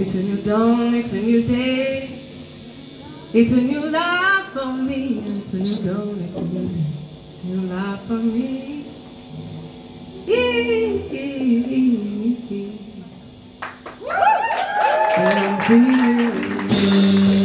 It's a new dawn, it's a new day. It's a new life for me. It's a new dawn, it's a new day you lie for me. And I'm feeling